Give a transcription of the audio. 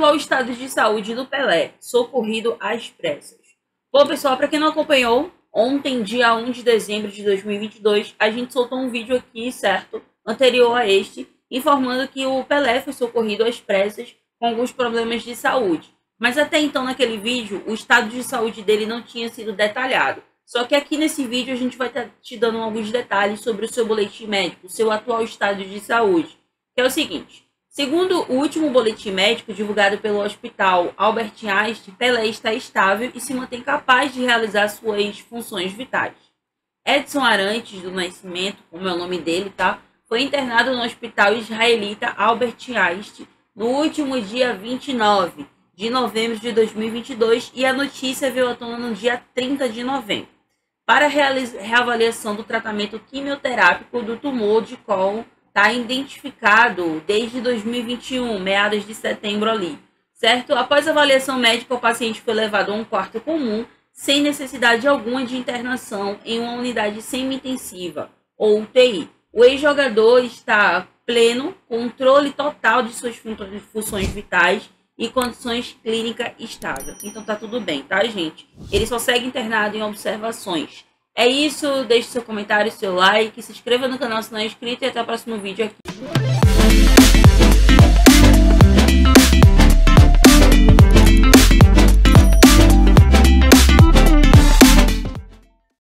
atual estado de saúde do Pelé, socorrido às pressas. Bom, pessoal, para quem não acompanhou, ontem, dia 1 de dezembro de 2022, a gente soltou um vídeo aqui, certo? Anterior a este, informando que o Pelé foi socorrido às pressas com alguns problemas de saúde. Mas até então, naquele vídeo, o estado de saúde dele não tinha sido detalhado. Só que aqui nesse vídeo a gente vai estar te dando alguns detalhes sobre o seu boletim médico, o seu atual estado de saúde. Que é o seguinte: segundo o último boletim médico divulgado pelo Hospital Albert Einstein, Pelé está estável e se mantém capaz de realizar suas funções vitais. Edson Arantes do Nascimento, como é o nome dele, tá? Foi internado no Hospital Israelita Albert Einstein no último dia 29 de novembro de 2022 e a notícia veio à tona no dia 30 de novembro para reavaliação do tratamento quimioterápico do tumor de colo está identificado desde 2021, meados de setembro ali, certo? Após avaliação médica, o paciente foi levado a um quarto comum, sem necessidade alguma de internação em uma unidade semi-intensiva, ou UTI. O ex-jogador está pleno, controle total de suas funções vitais e condições clínicas estáveis. Então tá tudo bem, tá, gente? Ele só segue internado em observações. É isso, deixe seu comentário, seu like, se inscreva no canal se não é inscrito e até o próximo vídeo aqui.